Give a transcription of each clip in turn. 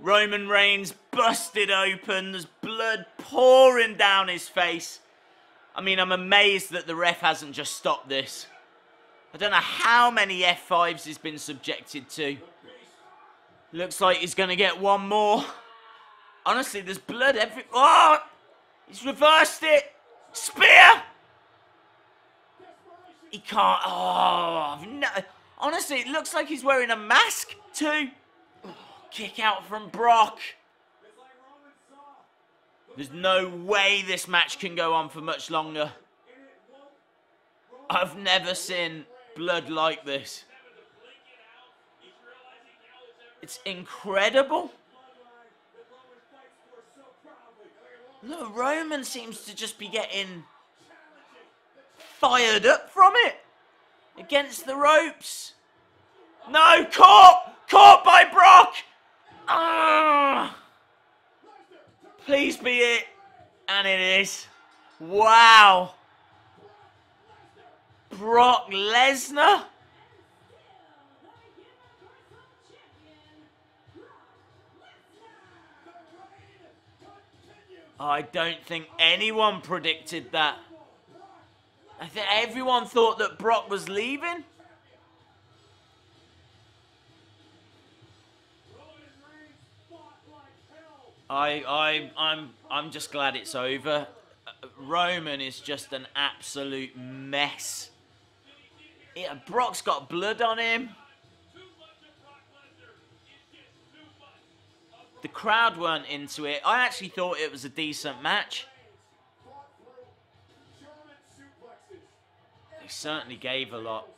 Roman Reigns busted open. There's blood pouring down his face. I mean, I'm amazed that the ref hasn't just stopped this. I don't know how many F5s he's been subjected to. Looks like he's going to get one more. Honestly, there's blood every... Oh! He's reversed it! Spear! He can't... Oh, no. Honestly, it looks like he's wearing a mask, too. Kick out from Brock. There's no way this match can go on for much longer. I've never seen blood like this. It's incredible. No, Roman seems to just be getting fired up from it. Against the ropes. No, caught! Caught by Brock! Be it. And it is. Wow. Brock Lesnar? I don't think anyone predicted that. I think everyone thought that Brock was leaving. I, I, I'm, I'm just glad it's over. Uh, Roman is just an absolute mess. Yeah, Brock's got blood on him. The crowd weren't into it. I actually thought it was a decent match. They certainly gave a lot.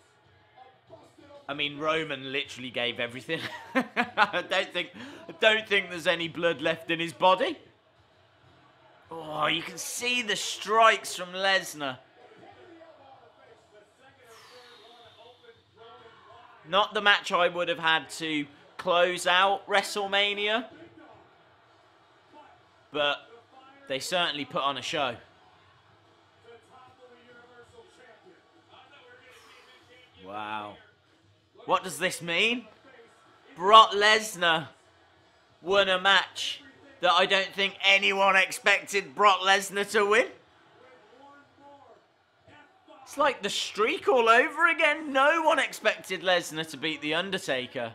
I mean, Roman literally gave everything. I don't think, I don't think there's any blood left in his body. Oh, you can see the strikes from Lesnar. Not the match I would have had to close out WrestleMania. But they certainly put on a show. Wow. What does this mean? Brock Lesnar won a match that I don't think anyone expected Brock Lesnar to win. It's like the streak all over again. No one expected Lesnar to beat The Undertaker.